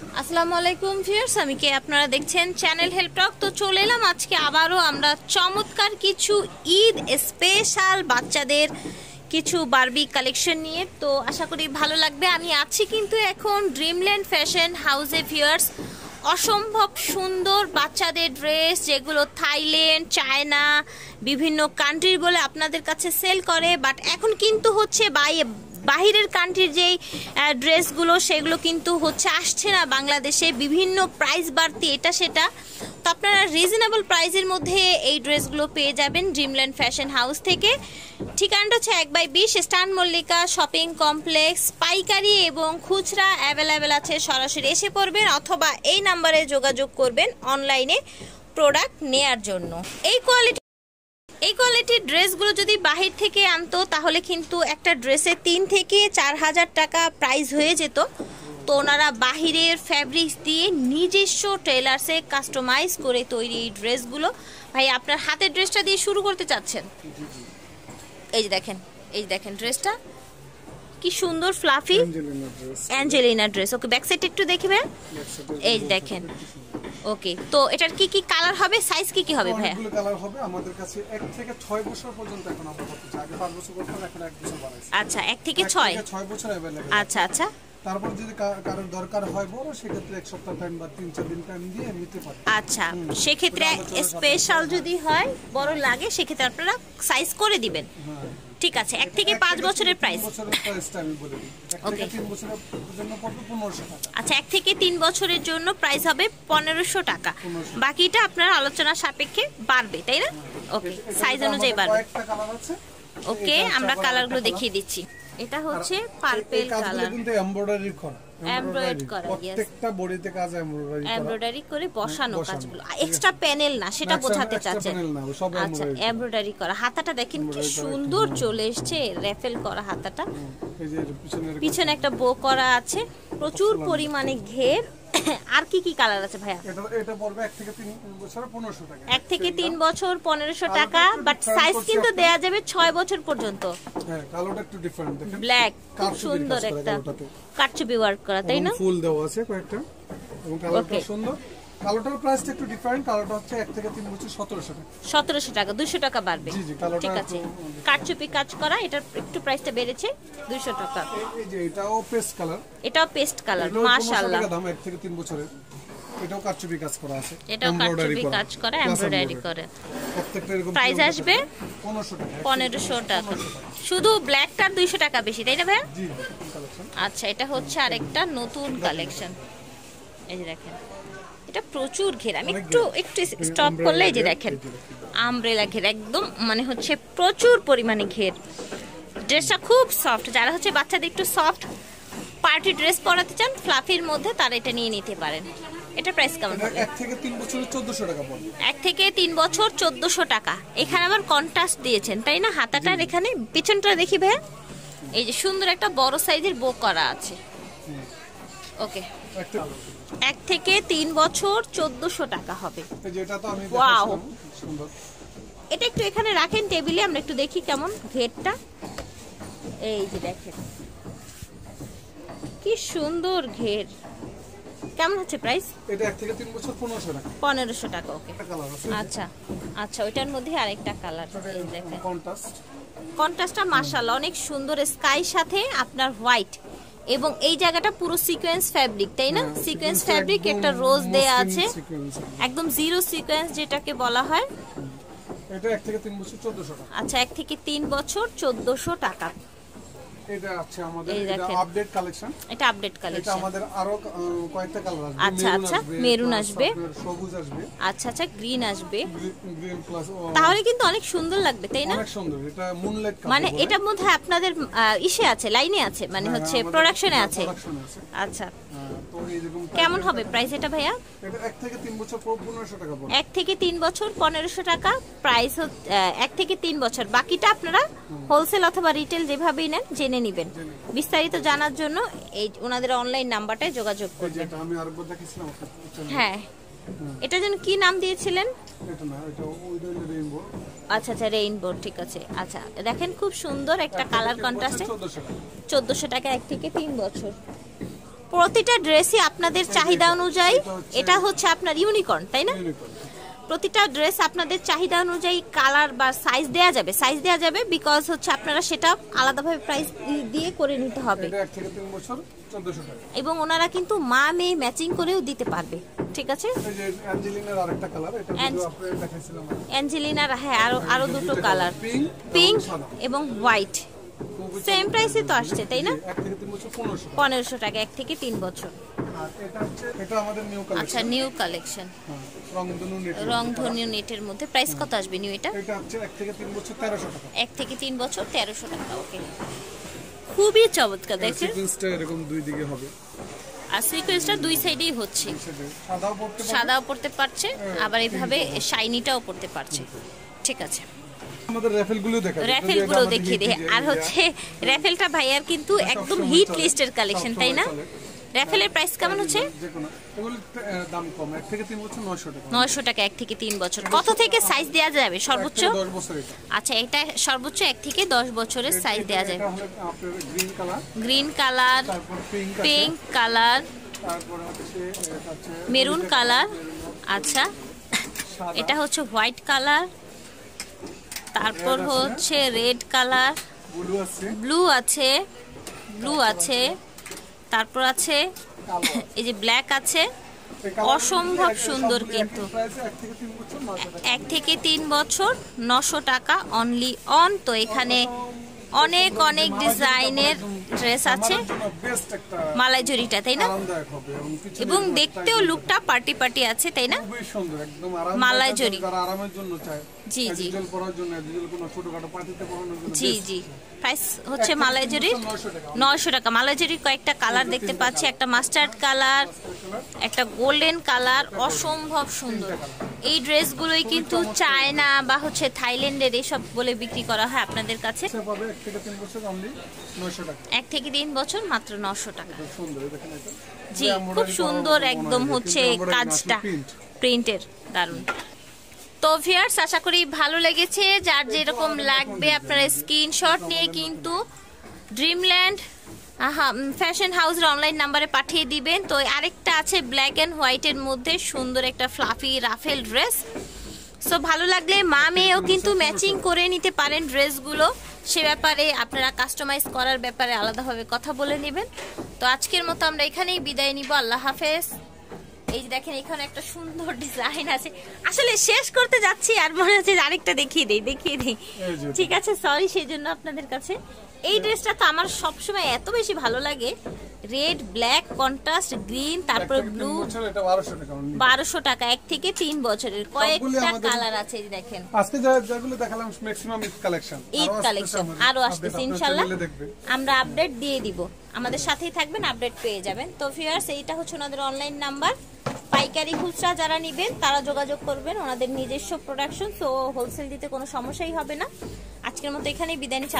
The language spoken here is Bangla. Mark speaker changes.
Speaker 1: আসসালামু আলাইকুম ভিউয়ার্স, আমি কে? আপনারা দেখছেন চ্যানেল হেল্প টক। তো চলে এলাম আজকে আবারও আমরা চমৎকার কিছু ঈদ স্পেশাল বাচ্চাদের কিছু বারবি কালেকশন নিয়ে। তো আশা করি ভালো লাগবে। আমি আছি কিন্তু এখন ড্রিমল্যান্ড ফ্যাশন হাউসে ভিউয়ার্স। অসম্ভব সুন্দর বাচ্চাদের ড্রেস যেগুলো থাইল্যান্ড, চায়না, বিভিন্ন কান্ট্রির বলে আপনাদের কাছে সেল করে বাট এখন কিন্তু হচ্ছে বাই বাহিরের কান্ট্রির যেই ড্রেসগুলো সেগুলো কিন্তু হচ্ছে, আসছে না বাংলাদেশে। বিভিন্ন প্রাইস বাড়তি, এটা সেটা। তো আপনারা রিজনেবল প্রাইসের মধ্যে এই ড্রেসগুলো পেয়ে যাবেন ড্রিমল্যান্ড ফ্যাশন হাউস থেকে। ঠিকানাটা হচ্ছে এক বাই বিশ স্টান মল্লিকা শপিং কমপ্লেক্স, পাইকারি এবং খুচরা অ্যাভেলেবেল আছে। সরাসরি এসে পড়বেন অথবা এই নাম্বারে যোগাযোগ করবেন অনলাইনে প্রোডাক্ট নেয়ার জন্য। এই কোয়ালিটি এই কোয়ালিটির ড্রেসগুলো যদি বাহির থেকে আনতো তাহলে কিন্তু একটা ড্রেসে তিন থেকে চার হাজার টাকা প্রাইস হয়ে যেত। তো ওনারা বাহিরের ফ্যাব্রিক্স দিয়ে নিজস্ব টেলার্সে কাস্টমাইজ করে তৈরি এই ড্রেসগুলো। ভাই আপনার হাতের ড্রেসটা দিয়ে শুরু করতে চাচ্ছেন? এই যে দেখেন এই যে দেখেন ড্রেসটা। কি সুন্দর fluffy
Speaker 2: Angelina dress
Speaker 1: okay back side একটু দেখবেন এই দেখেন। ওকে তো এটার কি কি কালার হবে? সাইজ কি কি হবে ভাইয়া?
Speaker 2: অনেকগুলো কালার হবে। আমাদের কাছে এক থেকে ছয় বছর পর্যন্ত এখন আমরা করতে আগে পাঁচ বছর করতাম এখন এক বছর বাড়াইছি।
Speaker 1: আচ্ছা এক থেকে
Speaker 2: এক
Speaker 1: ছয়
Speaker 2: থেকে ছয়? বছর অ্যাভেলেবেল
Speaker 1: আচ্ছা আচ্ছা।
Speaker 2: তারপর যদি কা- কারোর দরকার হয় বড় সেক্ষেত্রে এক সপ্তাহ টাইম বা তিন চার দিন টাইম দিয়ে নিতে পারে
Speaker 1: আচ্ছা সেক্ষেত্রে স্পেশাল যদি হয় বড় লাগে সেক্ষেত্রে আপনারা সাইজ করে দিবেন।
Speaker 2: হ্যাঁ।
Speaker 1: ঠিক আছে এক থেকে পাঁচ বছরের প্রাইস
Speaker 2: টাকা।
Speaker 1: আচ্ছা এক থেকে তিন বছরের জন্য প্রাইস হবে পনেরোশো টাকা। বাকিটা আপনার আলোচনা সাপেক্ষে বাড়বে তাই না? ওকে সাইজ অনুযায়ী বাড়বে। ওকে আমরা কালারগুলো দেখিয়ে দিচ্ছি। এটা হচ্ছে পার্পেল কালার
Speaker 2: কিন্তু এমব্রয়ডারি করা।
Speaker 1: করা, yes.
Speaker 2: প্রত্যেকটা বডিতে কাজ এমব্রয়ডারি করা।
Speaker 1: এমব্রয়ডারি করে বসানো কাজগুলো। এক্সট্রা প্যানেল না সেটা বোঝাতে চাচ্ছেন। আচ্ছা
Speaker 2: করা।
Speaker 1: এমব্রয়ডারি করা। হাতাটা দেখেন কি সুন্দর চলে এসছে রেফেল করা হাতাটা। পিছনে একটা বো করা আছে। প্রচুর পরিমাণে ঘের আর কি কি কালার আছে ভাইয়া?
Speaker 2: এটা এটা পড়বে 1 থেকে 3 বছর 1500 টাকা।
Speaker 1: 1 থেকে 3 বছর পনেরোশো
Speaker 2: কালোটা
Speaker 1: টাকা বাট সাইজ কিন্তু। দেয়া যাবে 6 বছর পর্যন্ত।
Speaker 2: হ্যাঁ কালোটা একটু ডিফারেন্ট দেখেন।
Speaker 1: ব্ল্যাক খুব সুন্দর একটা কাটছবি ওয়ার্ক করা তাই না?
Speaker 2: ফুল দেওয়া আছে কয়েকটা। এবং কালারটা সুন্দর। কালোটার প্রাইসটা একটু ডিফারেন্ট কালোটা হচ্ছে এক থেকে তিন বছর সতেরোশো টাকা।
Speaker 1: সতেরোশো টাকা দুশো টাকা বাড়বে।
Speaker 2: জি, জি, কালোটা
Speaker 1: ঠিক আছে। কারচুপি কাজ করা এটার একটু প্রাইসটা বেড়েছে দুশো টাকা।
Speaker 2: এই- যে এটাও পেস্ট কালার
Speaker 1: এটাও পেস্ট কালার মাশাআল্লাহ।
Speaker 2: দাম এক থেকে তিন বছরের। এটাও কারচুপি কাজ করা আছে।
Speaker 1: এটাও
Speaker 2: করা।
Speaker 1: কাজ করা এমব্রয়ডারি করে।
Speaker 2: প্রত্যেকটা এরকম কিলোমিটার।
Speaker 1: আসবে?
Speaker 2: পনেরোশো টাকা
Speaker 1: পনেরোশো টাকা। শুধু ব্ল্যাকটার দুইশো টাকা বেশি তাই না ভাইয়া?
Speaker 2: জি
Speaker 1: আচ্ছা এটা হচ্ছে আরেকটা নতুন কালেকশন এই যে দেখেন। এটা প্রচুর ঘের। আমি একটু একটু স্টপ করলে যে দেখেন আমব্রেলা ঘের একদম মানে হচ্ছে প্রচুর পরিমাণে ঘের। ড্রেসটা খুব সফট যারা হচ্ছে বাচ্চাদের একটু সফট পার্টি ড্রেস পরাতে চান ফ্লাফির মধ্যে তারা এটা নিয়ে নিতে পারেন। এটা প্রাইস কেমন হবে
Speaker 2: এক থেকে তিন বছরের চোদ্দশো টাকা পড়বে।
Speaker 1: এক থেকে বছর চোদ্দশো টাকা। এখানে আবার কন্ট্রাস্ট দিয়েছেন তাই না? হাতাটার এখানে পিছনটা দেখি ভাই এই যে সুন্দর একটা বড় সাইজের বো করা আছে। ওকে এক থেকে তিন বছর চোদ্দশো টাকা হবে।
Speaker 2: এটা তো আমি সুন্দর।
Speaker 1: এটা একটু এখানে রাখেন টেবিলে আমরা একটু দেখি কেমন ঘেরটা। এই যে দেখেন। কি সুন্দর ঘের। কেমন হচ্ছে প্রাইস
Speaker 2: এটা এক থেকে বছর পনেরোশো টাকা।
Speaker 1: টাকা ওকে আচ্ছা আচ্ছা ওইটার মধ্যে আরেকটা কালার দেখেন।
Speaker 2: কন্ট্রাস্ট
Speaker 1: কন্ট্রাস্টটা মাশাআল্লাহ অনেক সুন্দর। স্কাই সাথে আপনার হোয়াইট এবং এই জায়গাটা পুরো সিকোয়েন্স ফ্যাব্রিক তাই না? সিকোয়েন্স ফ্যাব্রিক একটা রোজ দেয়া আছে।
Speaker 2: একদম।
Speaker 1: জিরো সিকোয়েন্স যেটাকে বলা হয়।
Speaker 2: এটা এক থেকে তিন বছর চোদ্দশো টাকা।
Speaker 1: আচ্ছা এক থেকে তিন বছর চোদ্দশো টাকা।
Speaker 2: এটা আছে আমাদের এটা আপডেট কালেকশন
Speaker 1: এটা আপডেট
Speaker 2: এটা আমাদের আরও কয়েকটা কালার আসবে।
Speaker 1: আচ্ছা, আচ্ছা, মেরুন আসবে।
Speaker 2: সবুজ আসবে।
Speaker 1: আচ্ছা আচ্ছা গ্রিন আসবে।
Speaker 2: গ্রিন প্লাস
Speaker 1: তাহলে কিন্তু অনেক সুন্দর লাগবে তাই না?
Speaker 2: অনেক সুন্দর। এটা মুনলাইট
Speaker 1: মানে এটার মধ্যে আপনাদের ইসে আছে লাইনে আছে মানে
Speaker 2: হ্যাঁ,
Speaker 1: হচ্ছে প্রোডাকশনে আছে। আচ্ছা।
Speaker 2: হ্যাঁ,
Speaker 1: কেমন হবে প্রাইস এটা ভাইয়া?
Speaker 2: এক থেকে তিন বছর পনেরোশো টাকা
Speaker 1: এক থেকে তিন বছর পনেরোশো টাকা। প্রাইস এক থেকে তিন বছর। বাকিটা আপনারা হোলসেল অথবা রিটেল যেভাবেই নেন জেনে নেবেন। বিস্তারিত জানার জন্য এই ওনাদের অনলাইন নাম্বারটায় যোগাযোগ করবেন। হ্যাঁ। এটা যেন কি নাম দিয়েছিলেন?
Speaker 2: এটা না এটা উইডেন রেইনবো
Speaker 1: আচ্ছা আচ্ছা রেইনবো ঠিক আছে। আচ্ছা দেখেন খুব সুন্দর একটা কালার কন্ট্রাস্টে
Speaker 2: চোদ্দশো টাকা।
Speaker 1: এক থেকে তিন বছর। প্রতিটা ড্রেসই আপনাদের চাহিদা অনুযায়ী এটা হচ্ছে আপনার ইউনিকর্ন তাই না? প্রতিটা ড্রেস আপনাদের চাহিদা অনুযায়ী কালার বা সাইজ দেয়া যাবে। সাইজ দেয়া যাবে বিকজ হচ্ছে আপনারা সেটা আলাদাভাবে প্রাইস দিয়ে করে নিতে হবে। এবং ওনারা কিন্তু মা মেয়ে ম্যাচিং করেও দিতে পারবে। ঠিক আছে?
Speaker 2: অ্যাঞ্জেলিনার
Speaker 1: হ্যাঁ আরও আরও দুটো কালার
Speaker 2: পিঙ্ক
Speaker 1: এবং হোয়াইট সেম প্রাইসে তো আসছে তাই না?
Speaker 2: পনেরোশো টাকা
Speaker 1: এক থেকে তিন বছর। আচ্ছা নিউ কালেকশন
Speaker 2: রংধনু নেট
Speaker 1: নেটের মধ্যে। প্রাইস কত আসবে নিউ এটা?
Speaker 2: এক থেকে তিন বছর তেরোশো টাকা
Speaker 1: ওকে খুবই চমৎকার দেখেন।
Speaker 2: এরকম দুই দিকে হবে।
Speaker 1: আর সিকোয়েন্সটা দুই সাইডেই হচ্ছে।
Speaker 2: সেটাই সাদাও পড়তে
Speaker 1: সাদাও পড়তে পারছে আবার এইভাবে শাইনিটাও পড়তে পারছে। ঠিক আছে।
Speaker 2: আমাদের র্যাফেলগুলো দেখা যায়।
Speaker 1: র্যাফেল
Speaker 2: যদি এটা
Speaker 1: গুলো
Speaker 2: আমাদের
Speaker 1: দেখিয়ে দিই আর হচ্ছে র্যাফেলটা ভাইয়ার কিন্তু একদম হিট লিস্টের কালেকশন তাই না? র্যাফেলের প্রাইস কেমন হচ্ছে?
Speaker 2: দাম কম। থেকে বছর টাকা।
Speaker 1: থেকে বছর। কত থেকে সাইজ যাবে? সর্বোচ্চ? আচ্ছা এটা সর্বোচ্চ এক থেকে দশ বছরের সাইজ যাবে।
Speaker 2: Green colour
Speaker 1: green colour
Speaker 2: pink
Speaker 1: colour maroon colour আচ্ছা। এটা হচ্ছে হোয়াইট কালার তারপর হচ্ছে রেড কালার
Speaker 2: ব্লু আছে।
Speaker 1: ব্লু আছে তারপর আছে এই যে ব্ল্যাক আছে। অসম্ভব সুন্দর কিন্তু।
Speaker 2: এক থেকে তিন বছর
Speaker 1: নশো টাকা অনলি অন তো এখানে অনেক অনেক ডিজাইনের ড্রেস আছে। মালাই জরিটা তাই না?
Speaker 2: এবং
Speaker 1: দেখতেও লুকটা পার্টি পার্টি আছে তাই না? মালাই
Speaker 2: চায়
Speaker 1: জি, জি। জি জি। প্রাইস হচ্ছে মালাই
Speaker 2: তিন
Speaker 1: জরির
Speaker 2: বছর 900 টাকা।
Speaker 1: নয়শো টাকা। মালাই জরির কয়েকটা কালার দেখতে পাচ্ছি একটা মাস্টার্ড কালার একটা গোল্ডেন কালার অসম্ভব সুন্দর। এই ড্রেসগুলোই কিন্তু চায়না বা হচ্ছে থাইল্যান্ডের এসব বলে বিক্রি করা হয় আপনাদের কাছে।
Speaker 2: এক থেকে তিন বছর
Speaker 1: মাত্র নশো টাকা। জি খুব সুন্দর একদম হচ্ছে কাজটা। প্রিন্টের দারুণ তো ভিয়ার্স আশা করি ভালো লেগেছে। যার যেরকম লাগবে আপনারা স্ক্রিনশট নিয়ে কিন্তু ড্রিমল্যান্ড ফ্যাশন হাউসের অনলাইন নাম্বারে পাঠিয়ে দিবেন। তো আরেকটা আছে ব্ল্যাক অ্যান্ড হোয়াইটের মধ্যে সুন্দর একটা ফ্লাফি রাফেল ড্রেস সো ভালো লাগলে মা মেয়েও কিন্তু ম্যাচিং করে নিতে পারেন ড্রেসগুলো সে ব্যাপারে আপনারা কাস্টমাইজ করার ব্যাপারে আলাদাভাবে কথা বলে নেবেন। তো আজকের মতো আমরা এখানেই বিদায় নিব। আল্লাহ হাফেজ। এই যে দেখেন এখানে একটা সুন্দর ডিজাইন আছে। আসলে শেষ করতে যাচ্ছি আর মনে হচ্ছে আরেকটা দেখিয়ে দেই দেখিয়ে দেই। ঠিক আছে সরি সেই জন্য আপনাদের কাছে। এই ড্রেসটা তো আমার সবসময় এত বেশি ভালো লাগে। রেড ব্ল্যাক কন্ট্রাস্ট গ্রিন তারপর ব্লু
Speaker 2: বারোশো টাকা
Speaker 1: এক থেকে তিন বছরের। কয়েকটা কালার আছে এই দেখেন।
Speaker 2: আজকে যেগুলো দেখালাম maximum Eid collection
Speaker 1: Eid collection আরও আসতেছে ইনশাল্লাহ। আমরা আপডেট দিয়ে দিব। আমাদের সাথেই থাকবেন আপডেট পেয়ে যাবেন। তো ভিউয়ার্স এইটা হচ্ছে ওনাদের অনলাইন নাম্বার পাইকারি খুচরা যারা নেবেন, তারা যোগাযোগ করবেন ওনাদের নিজস্ব প্রোডাকশন তো হোলসেল দিতে কোনো সমস্যাই হবে না। আজকের মতো এখানেই বিদায় আল্লাহ